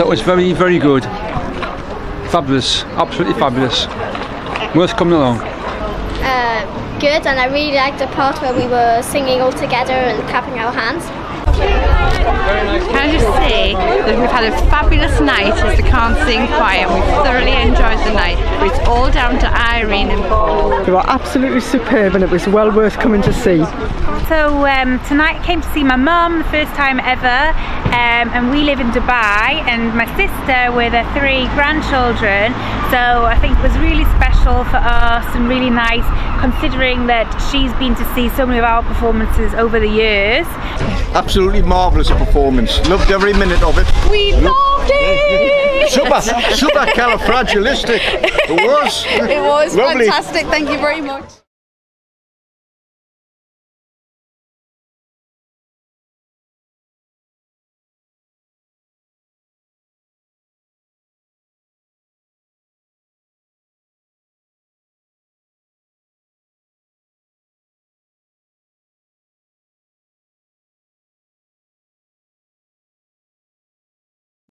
I thought it was very, very good. Fabulous, absolutely fabulous. Worth coming along. Uh, good, and I really liked the part where we were singing all together and clapping our hands. Can I just say that we've had a fabulous night as the Can't Sing Choir and we've thoroughly enjoyed the night. It's all down to Irene and Paul. They were absolutely superb and it was well worth coming to see. So um, tonight I came to see my mum, the first time ever, um, and we live in Dubai, and my sister with her three grandchildren. So I think it was really special for us and really nice, considering that she's been to see so many of our performances over the years. Absolutely marvellous performance. Loved every minute of it. We loved it! Super, super califragilistic. It was. It was Lovely. fantastic. Thank you very much.